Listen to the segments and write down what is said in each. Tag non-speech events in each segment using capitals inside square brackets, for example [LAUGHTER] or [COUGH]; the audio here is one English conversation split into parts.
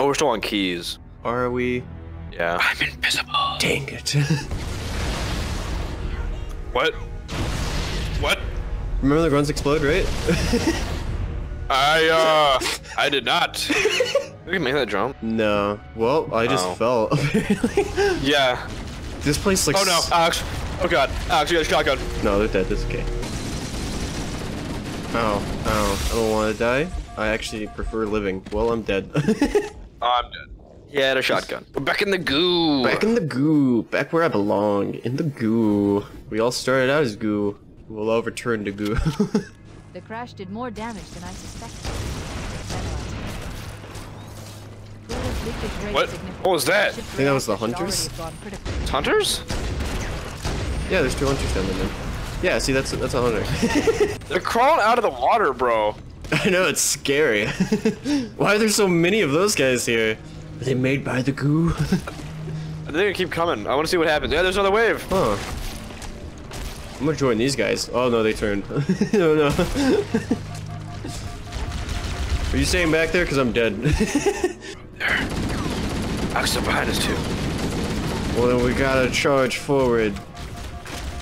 Oh, we're still on keys. Are we? Yeah. I'm invisible. Dang it. [LAUGHS] What? What? Remember the guns explode, right? [LAUGHS] I, uh, I did not. [LAUGHS] We can make that jump. no. Well, I just Oh. fell, apparently. Yeah. this place looks... Oh no, Alex. Oh god. Alex, you got a shotgun. No, they're dead. That's okay. Ow. Ow. I don't want to die. I actually prefer living. Well, I'm dead. Oh, I'm dead. He had a shotgun. We're back in the goo. Back in the goo. Back where I belong. In the goo. We all started out as goo. We'll all return to goo. [LAUGHS] The crash did more damage than I suspected. What? What was that? I think that was the hunters? Hunters? yeah, there's two hunters down there. man. Yeah, see, that's that's a hunter. [LAUGHS] They're crawling out of the water, bro. [LAUGHS] I know, it's scary. [LAUGHS] Why are there so many of those guys here? Are they made by the goo? [LAUGHS] They're gonna keep coming. I want to see what happens. Yeah, there's another wave. huh. I'm gonna join these guys. Oh no, they turned. no, no. Are you staying back there? Because I'm dead. There. Is behind us too. well, then we gotta charge forward.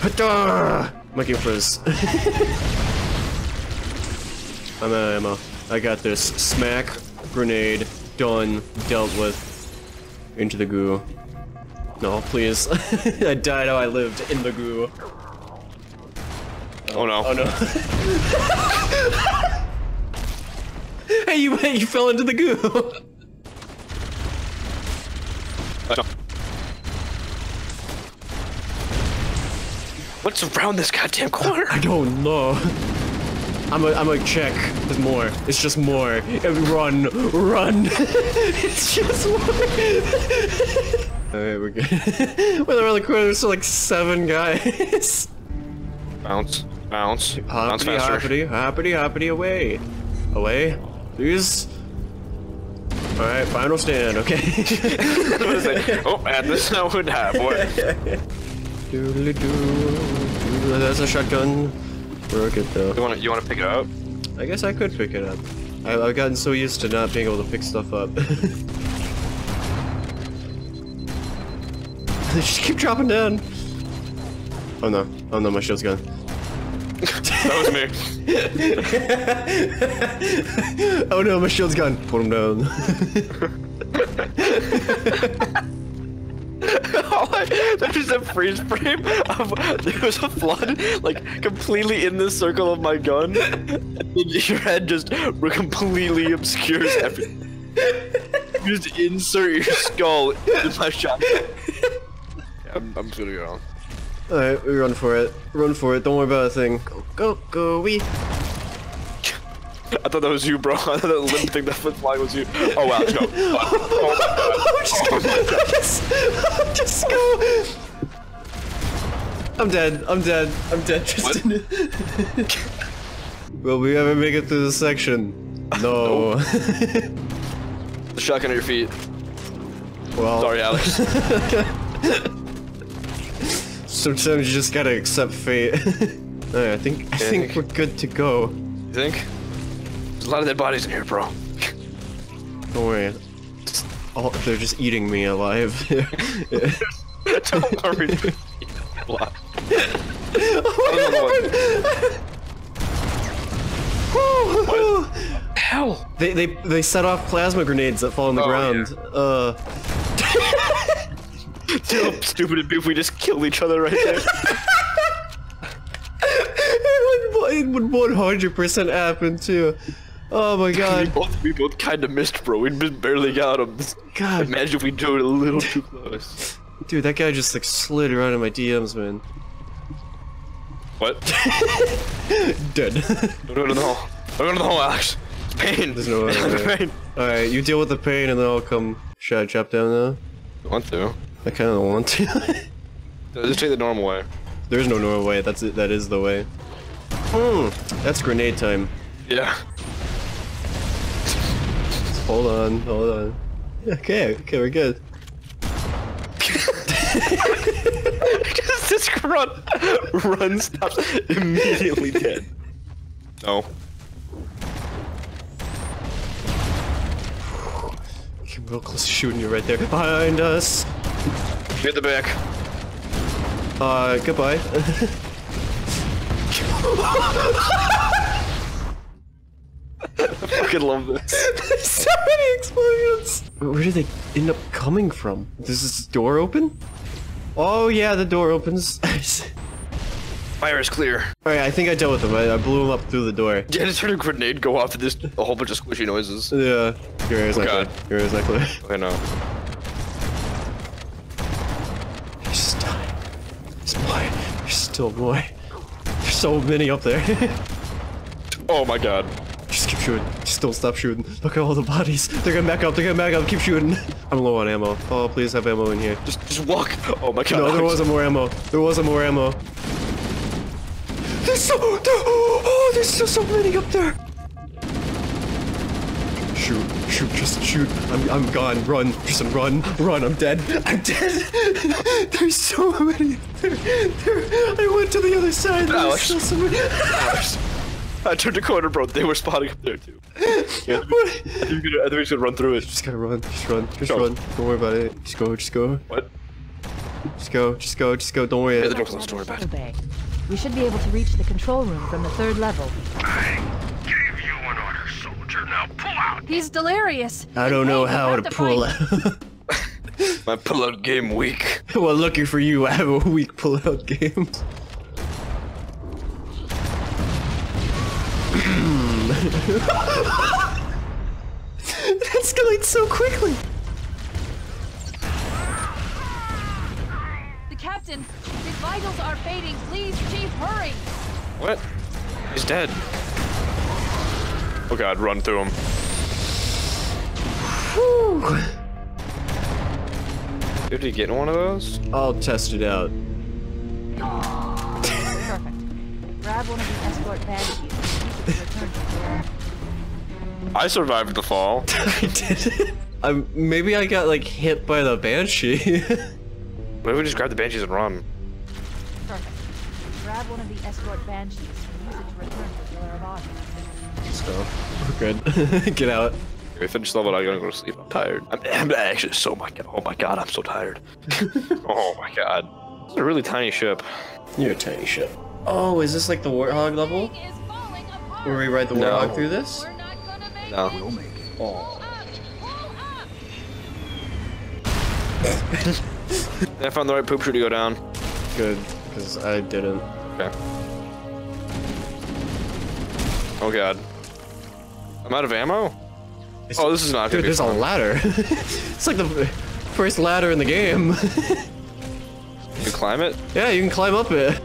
Hata! I'm looking for this. I'm out of ammo. I got this. Smack, grenade, done, dealt with. Into the goo. No, please. [LAUGHS] I died how I lived, in the goo. Oh no. Oh no. [LAUGHS] hey, you, you fell into the goo! Uh, What's around this goddamn corner? I don't know. I'm a, I'm a check. There's more. It's just more. Run, run. [LAUGHS] it's just more. [LAUGHS] Alright, we're good. [LAUGHS] well, around the corner, there's still like seven guys. Bounce. Bounce. Bounce Hoppity, faster. hoppity, hoppity, hoppity, away. Away. Please. Alright, final stand, okay. What is it? oh, and this now would have what? Doodly doo. That's a shotgun. We're good though. You want to you want to pick it up? I guess I could pick it up. I, I've gotten so used to not being able to pick stuff up. [LAUGHS] they just keep dropping down. Oh no. Oh no, my shield's gone. That was me. [LAUGHS] oh no, my shield's gone. Put him down. [LAUGHS] [LAUGHS] All I, there's a freeze frame of there was a flood like completely in the circle of my gun. And your head just completely obscures everything. You just insert your skull in my shot. Yeah, I'm, I'm just gonna go. Alright, we run for it. Run for it. Don't worry about a thing. Go, go, go, we. I thought that was you, bro. [LAUGHS] I thought that limp thing that was flying was you. Oh wow, let's go. Oh, just go. just, just go. I'm dead. I'm dead. I'm dead. Just What? [LAUGHS] Will we ever make it through this section? No. [LAUGHS] The shotgun at your feet. well, Sorry, Alex. sometimes you just gotta accept fate. Alright, I think I Yeah, think think- we're good to go. You think? There's a lot of dead bodies in here, bro. Don't worry. Just- oh, they're just eating me alive. [LAUGHS] Don't worry. What? Hell. They they they set off plasma grenades that fall on the Oh, ground. Uh, [LAUGHS] See how stupid it'd be if we just killed each other right there. [LAUGHS] it would one hundred percent happen too. Oh my we god. both we both kind of missed, bro. We just barely got him. God, Imagine if we do it a little too close. dude, that guy just like slid around in my DMs, man. What? [LAUGHS] Dead. Don't go to the hole. Don't go to the hole, Alex. It's pain. There's no way. [LAUGHS] pain. All right, you deal with the pain, and then I'll come. Should I chop down now? You want to? I kind of want to. Just take the normal way. There's no normal way. That's it. That is the way. Hmm. That's grenade time. Yeah. Hold on. Hold on. Okay. Okay. We're good. [LAUGHS] Just this run, run stops immediately dead. No. came real close to shooting you right there. Behind us. Get the back. Uh, goodbye. [LAUGHS] [LAUGHS] fucking love this. [LAUGHS] There's so many explosions. Where did they end up coming from? Does this door open? Oh yeah, the door opens. [LAUGHS] Fire is clear. Oh, Alright, I think I dealt with them. I, I blew them up through the door. Yeah, I just heard a grenade go off and just a whole bunch of squishy noises. Yeah. Your air's not God. clear. Your air's not clear. I know. There's just time. There's more. There's still more. There's so many up there. [LAUGHS] Oh my god. Just keep shooting. Don't stop shooting. Look at all the bodies. They're getting back up. They're getting back up. Keep shooting. [LAUGHS] I'm low on ammo. Oh, please have ammo in here. Just just walk. Oh my god. No, there wasn't more ammo. There wasn't more ammo. There's so there, oh, there's still so many up there. Shoot, shoot, just shoot. I'm I'm gone. Run, just run, run. I'm dead. I'm dead. [LAUGHS] there's so many. There, there. I went to the other side. There's Alex. still so many. I turned the corner, bro. They were spotting up there too. [LAUGHS] Yeah, I think we're gonna, I think we're gonna run through it. Just gotta run. Just run. Just Go. run. Don't worry about it. Just go. Just go. What? Just go. Just go. Just go. Don't worry. Yeah, the door closed. Don't worry about it. Bay. We should be able to reach the control room from the third level. I gave you an order, soldier. Now pull out. He's delirious. I don't know Hey, how we to pull out. [LAUGHS] [LAUGHS] My pull-out game weak. well, lucky for you, I have a weak pull-out game. It escalates so quickly. The captain, his vitals are fading. Please, chief, hurry. What? He's dead. Oh god, run through him. Did he get one of those? I'll test it out. Perfect. Grab one of the escort banshees and use it to return to the air. I survived the fall. [LAUGHS] I did it. Um, maybe I got like hit by the banshee. [LAUGHS] Maybe we just grab the banshees and run. Perfect. Grab one of the escort banshees and use it to return to the Laravan. so we're good. [LAUGHS] Get out. We finish level, I'm gonna go to sleep. I'm tired. I'm, I'm actually so my god. Oh my god, I'm so tired. oh my god. This is a really tiny ship. You're a tiny ship. Oh, is this like the warthog level? Is falling apart. We ride the No. warthog through this? We're not gonna make No. We'll make it. Oh. [LAUGHS] I found the right poop chute to go down. Good, because I didn't. Okay. Oh god. I'm out of ammo? Oh, this is not gonna Dude, be there's a ladder. [LAUGHS] it's like the first ladder in the game. [LAUGHS] You can climb it? yeah, you can climb up it.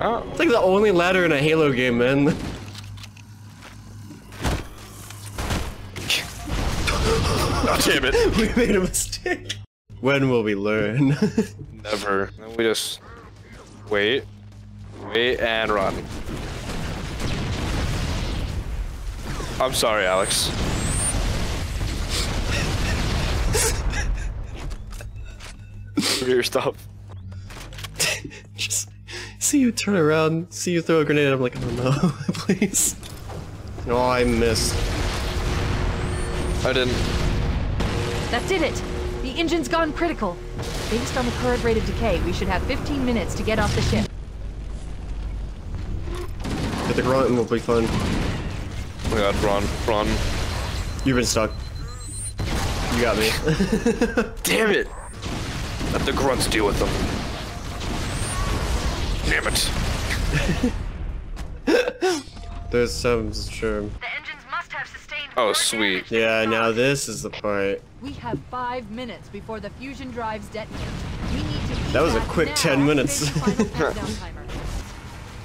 Oh. It's like the only ladder in a Halo game, man. Damn it. [LAUGHS] we made a mistake. When will we learn? [LAUGHS] Never. We just wait, wait, and run. I'm sorry, Alex. Your stuff. [LAUGHS] Just see you turn around, see you throw a grenade. I'm like, oh no, please. No, oh, I missed. I didn't. That did it! The engine's gone critical. Based on the current rate of decay, we should have 15 minutes to get off the ship. Get the grunt and we'll be fun. Oh my god, run, run. You've been stuck. You got me. [LAUGHS] [LAUGHS] Damn it! Let the grunts deal with them. Damn it. [LAUGHS] There's some sure. The engines must have sustained. Oh, sweet. Yeah, now this is the part. We have five minutes before the fusion drives detonate. We need to That was a quick now 10 minutes. finish the final [LAUGHS] countdown timer.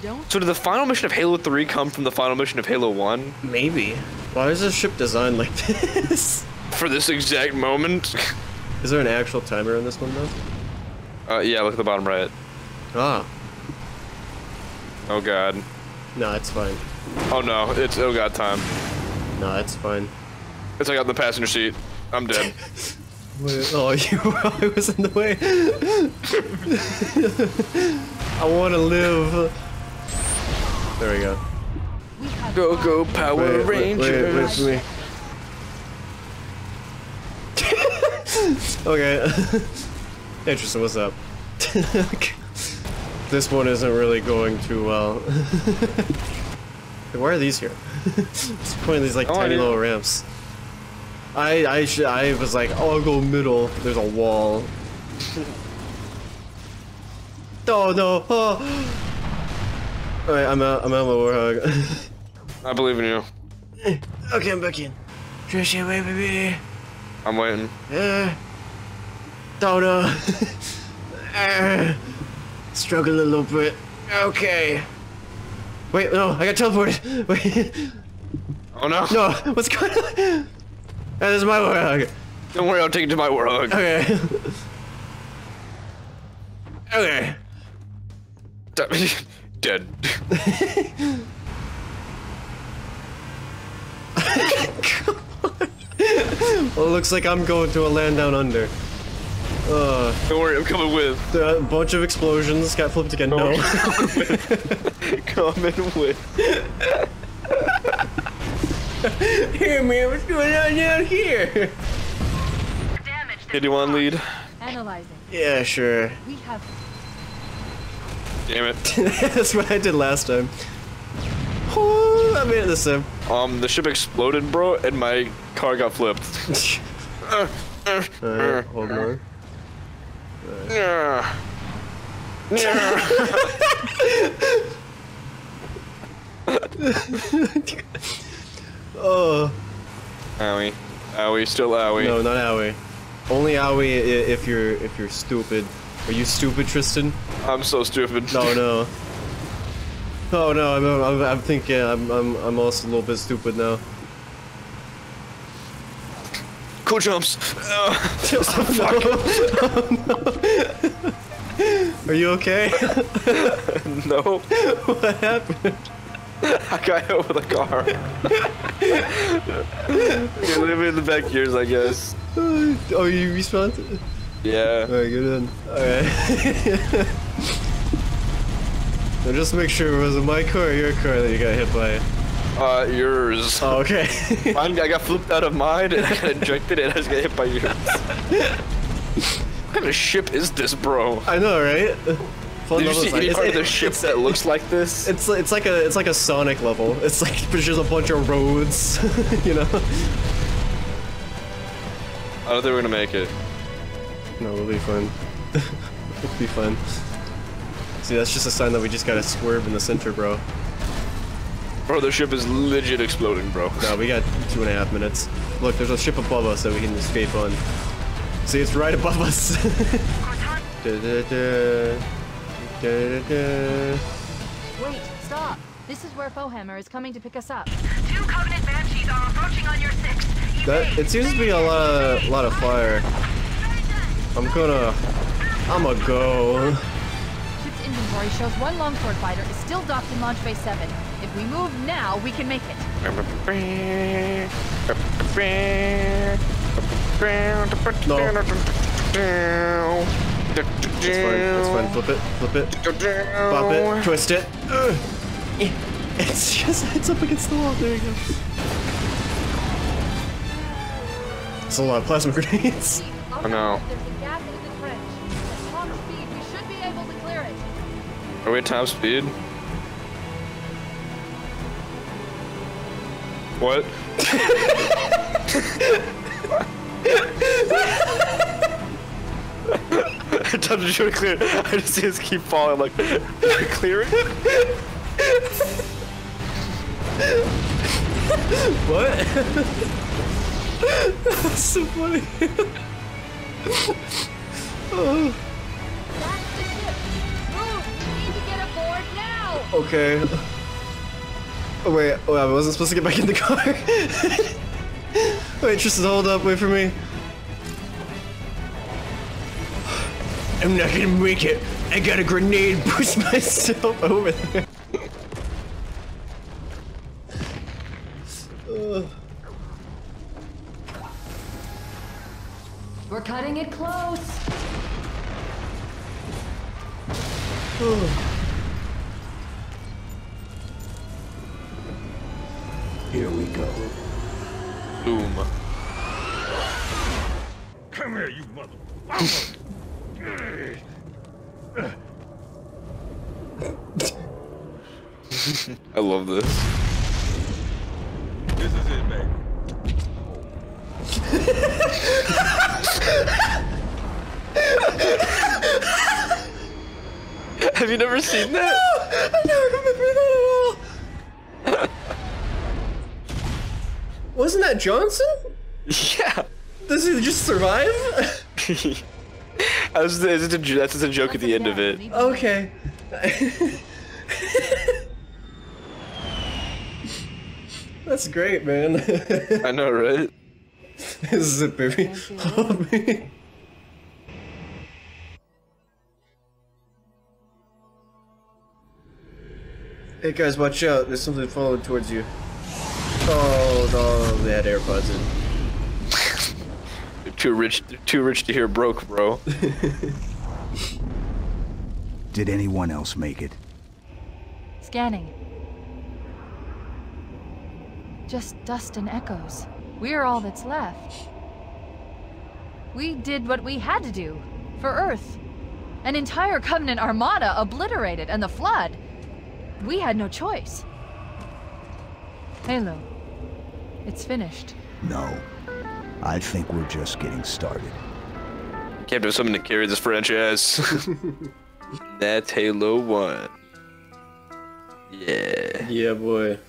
Don't So did the final mission of Halo 3 come from the final mission of Halo 1? Maybe. Why is this ship designed like this? For this exact moment? [LAUGHS] Is there an actual timer in this one though? Uh, yeah, look at the bottom right. Ah, Oh god. no, it's fine. Oh no, it's oh god time. No, it's fine. It's like on the passenger seat. I'm dead. [LAUGHS] Wait, oh, [LAUGHS] you I was in the way. [LAUGHS] I want to live. There we go. go go. Power Wait, wait, wait, Ranger. wait for me. okay. Interesting, what's up? this one isn't really going too well. Why are these here? What's the point of these like Oh, tiny little ramps? I I sh I was like, oh, I'll go middle. There's a wall. [LAUGHS] oh no! Oh. [GASPS] Alright, I'm out. I'm out of my warhog. [LAUGHS] I believe in you. okay, I'm back in. Just you wait, baby. I'm waiting. Uh, don't know. [LAUGHS] uh, struggle a little bit. Okay. Wait, no, I got teleported. Wait, Oh no! no, what's going on? This is my warhog. Don't worry, I'll take it to my warhog. Okay. [LAUGHS] okay. [LAUGHS] Dead. [LAUGHS] Well, it looks like I'm going to a land down under. Uh, Don't worry, I'm coming with. a bunch of explosions got flipped again. No. coming with. Here, man, what's going on down here? Damage. Hey, do you want to lead? Analyzing. Yeah, sure. We have Damn it. [LAUGHS] That's what I did last time. Oh, I made it this time. Um, the ship exploded, bro, and my car got flipped. [LAUGHS] Alright, hold on. Yeah. Yeah. [LAUGHS] Oh, Owie. Owie, still owie. no, not Owie. Only Owie if you're if you're stupid. Are you stupid, Tristan? I'm so stupid. No, [LAUGHS] no. Oh no, I'm I'm, I'm thinking I'm I'm I'm also a little bit stupid now. Cool jumps. [LAUGHS] [LAUGHS] Uh, Are you okay? no. what happened? I got hit with a car. you leave me in the back years, I guess. Oh, you respawned? Yeah. Alright, good in. Alright. [LAUGHS] now just make sure it wasn't my car or your car that you got hit by. Uh, yours. Oh, okay. [LAUGHS] Mine, I got flipped out of mine and I got ejected and I just got hit by yours. [LAUGHS] what kind of ship is this, bro? I know, right? Fun Did you level see design. any It's- part of the ship that looks like [LAUGHS] this? It's it's like a it's like a Sonic level. It's like [LAUGHS] there's just a bunch of roads, [LAUGHS] you know. I don't think we're gonna make it. No, it'll be fun. it'll be fun. See, that's just a sign that we just gotta swerve in the center, bro. Bro, the ship is legit exploding, bro. No, we got two and a half minutes. Look, there's a ship above us that we can escape on. See, it's right above us. Da-da-da. Da-da-da. Wait, stop. This is where Foehammer is coming to pick us up. Two Covenant Banshees are approaching on your six. That it seems to be a lot of lot of fire. I'm gonna I'm gonna go. Ship's inventory shows one longsword fighter is still docked in Launch Bay 7. If we move now, we can make it. No. That's fine. That's fine. Flip it. Flip it. Pop it. Twist it. Ugh. [LAUGHS] It's just it's up against the wall. There you go. It's a lot of plasma [LAUGHS] grenades. I know. There's a gap in the trench. At top speed, we should be able to clear it. Are we at top speed? What? [LAUGHS] I told you to clear. I just see us keep falling. Like, clear it. What? That's so funny. oh, the ship. Move! We need to get aboard now! okay. Oh, wait, oh, I wasn't supposed to get back in the car. [LAUGHS] wait, Tristan, hold up, wait for me. I'm not gonna make it. I got a grenade. Push [LAUGHS] myself over there. Ugh. We're cutting it close. [SIGHS] Here we go. Boom. Come here, you mother. [SIGHS] [LAUGHS] I love this. This is it, baby. Have you never seen that? No, I never remember that at all. Wasn't that Johnson? [LAUGHS] Yeah. Does he just survive? [LAUGHS] That was the, it's a, that's just a joke at the end of it. okay. [LAUGHS] That's great, man. [LAUGHS] I know, right? this is it, baby. Hold [LAUGHS] me. Hey guys, watch out. There's something following towards you. Oh no, they had AirPods in. Too rich, too rich to hear broke, bro. [LAUGHS] Did anyone else make it? Scanning. Just dust and echoes. We're all that's left. We did what we had to do. For Earth. An entire Covenant armada obliterated, and the Flood. We had no choice. Halo. It's finished. No. I think we're just getting started. Can't do something to carry this franchise. [LAUGHS] That's Halo 1. Yeah. Yeah, boy.